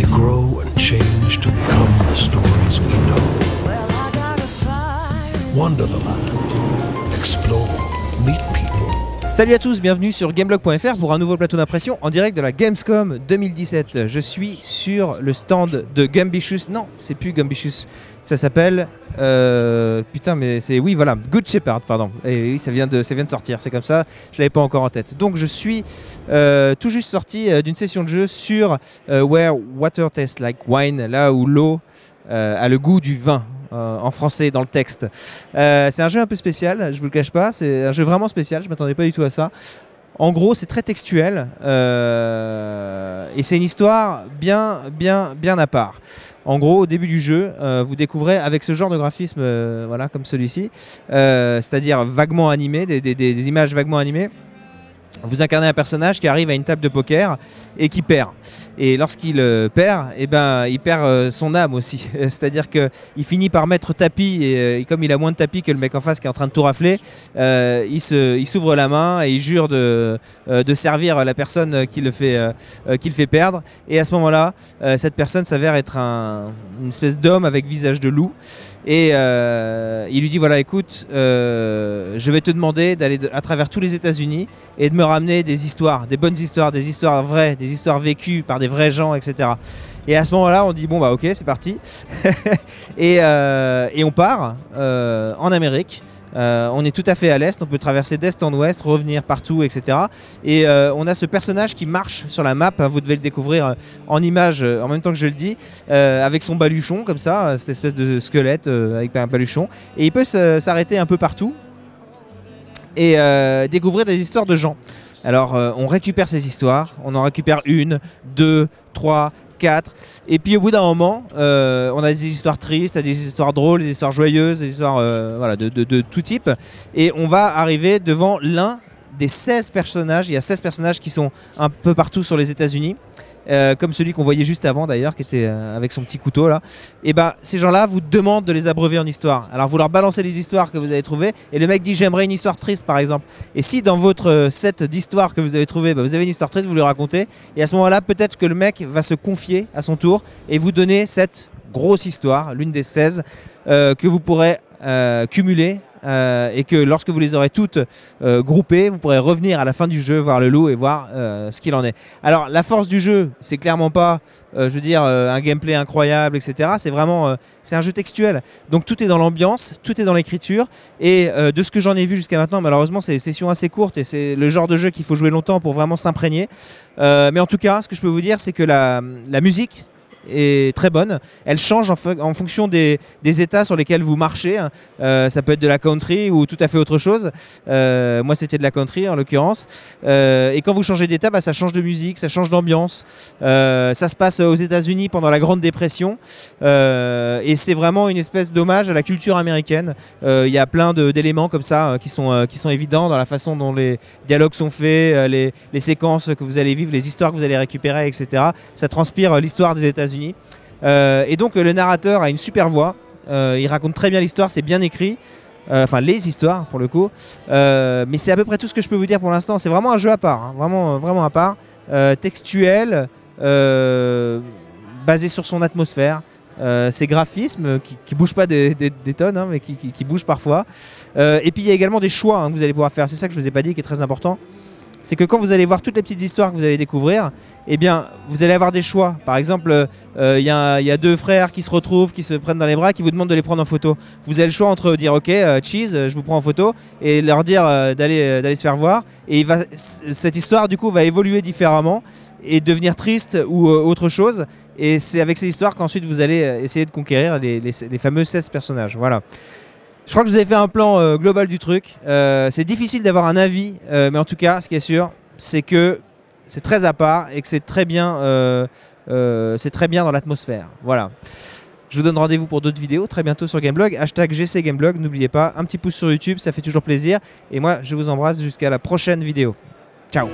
they grow and change to become the stories we know. Wander the land, explore, meet people. Salut à tous, bienvenue sur Gameblog.fr pour un nouveau plateau d'impression en direct de la Gamescom 2017. Je suis sur le stand de Gambitious. Non, c'est plus Gambitious. Ça s'appelle. euh, putain, mais c'est. Oui, voilà, Good Shepherd, pardon. Et oui, ça vient de, ça de sortir, c'est comme ça. Je l'avais pas encore en tête. Donc, je suis euh, tout juste sorti euh, d'une session de jeu sur Where Water Tastes Like Wine, là où l'eau a le goût du vin. Euh, en français dans le texte. Euh, c'est un jeu un peu spécial, je vous le cache pas. C'est un jeu vraiment spécial. Je m'attendais pas du tout à ça. En gros, c'est très textuel euh, et c'est une histoire bien, bien, bien à part. En gros, au début du jeu, vous découvrez avec ce genre de graphisme, voilà, comme celui-ci, c'est-à-dire vaguement animé, des images vaguement animées. Vous incarnez un personnage qui arrive à une table de poker et qui perd. Et lorsqu'il euh, perd, eh ben, il perd euh, son âme aussi. C'est-à-dire qu'il finit par mettre tapis et, euh, et comme il a moins de tapis que le mec en face qui est en train de tout rafler, il se- il s'ouvre la main et il jure de, de servir la personne qui le fait, qui le fait perdre. Et à ce moment-là, cette personne s'avère être un- une espèce d'homme avec visage de loup. Et il lui dit voilà, écoute, je vais te demander d'aller à travers tous les États-Unis et de me ramener des histoires, des bonnes histoires, des histoires vraies, des histoires vécues par des vrais gens, etc. Et à ce moment-là, on dit bon bah ok, c'est parti. et, euh, et on part euh, en Amérique. Euh, on est tout à fait à l'est, on peut traverser d'est en ouest, revenir partout, etc. Et on a ce personnage qui marche sur la map, hein, vous devez le découvrir en image en même temps que je le dis, avec son baluchon comme ça, cette espèce de squelette avec un baluchon. Et il peut s'arrêter un peu partout et découvrir des histoires de gens. Alors euh, on récupère ces histoires, on en récupère une, deux, trois, quatre, et puis au bout d'un moment, euh, on a des histoires tristes, des histoires drôles, des histoires joyeuses, des histoires euh, de- de tout type, et on va arriver devant l'un des 16 personnages, il y a 16 personnages qui sont un peu partout sur les États-Unis. euh, comme celui qu'on voyait juste avant d'ailleurs, qui était euh, avec son petit couteau là. Et ben ces gens-là vous demandent de les abreuver en histoire. Alors vous leur balancez les histoires que vous avez trouvées, et le mec dit j'aimerais une histoire triste par exemple. Et si dans votre euh, set d'histoires que vous avez trouvé, bah, vous avez une histoire triste, vous lui racontez. Et à ce moment-là, peut-être que le mec va se confier à son tour et vous donner cette grosse histoire, l'une des 16, euh, que vous pourrez cumuler. Euh, et que lorsque vous les aurez toutes euh, groupées, vous pourrez revenir à la fin du jeu, voir le loup et voir euh, ce qu'il en est. Alors la force du jeu, c'est clairement pas, je veux dire, un gameplay incroyable, etc. C'est vraiment, c'est un jeu textuel. Donc tout est dans l'ambiance, tout est dans l'écriture. Et de ce que j'en ai vu jusqu'à maintenant, malheureusement, c'est des sessions assez courtes et c'est le genre de jeu qu'il faut jouer longtemps pour vraiment s'imprégner. Mais en tout cas, ce que je peux vous dire, c'est que la musique est très bonne. Elle change en, fo- en fonction des, des états sur lesquels vous marchez. hein. Euh, ça peut être de la country ou tout à fait autre chose. Euh, moi, c'était de la country en l'occurrence. Euh, et quand vous changez d'état, bah, ça change de musique, ça change d'ambiance. Ça se passe aux États-Unis pendant la Grande Dépression. Et c'est vraiment une espèce d'hommage à la culture américaine. Il y a plein d'éléments comme ça qui, sont, qui sont évidents dans la façon dont les dialogues sont faits, les, les séquences que vous allez vivre, les histoires que vous allez récupérer, etc. Ça transpire l'histoire des États-Unis. Euh, et donc euh, le narrateur a une super voix. Euh, il raconte très bien l'histoire, c'est bien écrit. Enfin, les histoires pour le coup. Mais c'est à peu près tout ce que je peux vous dire pour l'instant. C'est vraiment un jeu à part, hein. vraiment, vraiment à part. Textuel, basé sur son atmosphère. Ces graphismes qui, qui bougent pas des, tonnes, hein, mais qui, bougent parfois. Et puis il y a également des choix hein, que vous allez pouvoir faire. C'est ça que je vous ai pas dit qui est très important. C'est que quand vous allez voir toutes les petites histoires que vous allez découvrir, eh bien, vous allez avoir des choix. Par exemple, euh, il y, a- il y a deux frères qui se retrouvent, qui se prennent dans les bras, qui vous demandent de les prendre en photo. Vous avez le choix entre dire OK, euh, cheese, euh, je vous prends en photo, et leur dire euh, d'aller euh, d'aller se faire voir. Et cette histoire, du coup, va évoluer différemment et devenir triste ou euh, autre chose. Et c'est avec ces histoires qu'ensuite vous allez euh, essayer de conquérir les, les, les fameux 16 personnages. Voilà. Je crois que je vous ai fait un plan euh, global du truc. Euh, c'est difficile d'avoir un avis, euh, mais en tout cas, ce qui est sûr, c'est que c'est très à part et que c'est très bien, c'est très bien dans l'atmosphère. Voilà. Je vous donne rendez-vous pour d'autres vidéos très bientôt sur Gameblog. Hashtag GC Gameblog, n'oubliez pas, un petit pouce sur YouTube, ça fait toujours plaisir. Et moi, je vous embrasse jusqu'à la prochaine vidéo. Ciao